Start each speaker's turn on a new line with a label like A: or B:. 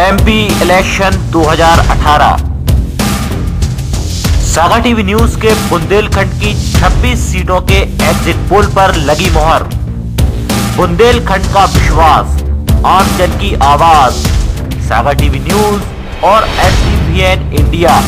A: MP election 2018 Saga TV news के बुंदेलखंड की 26 सीटों के एग्जिट पोल पर लगी मोहर। बुंदेलखंड का विश्वास आम जन की आवाज़। सागा टीवी न्यूज़ और एस इंडिया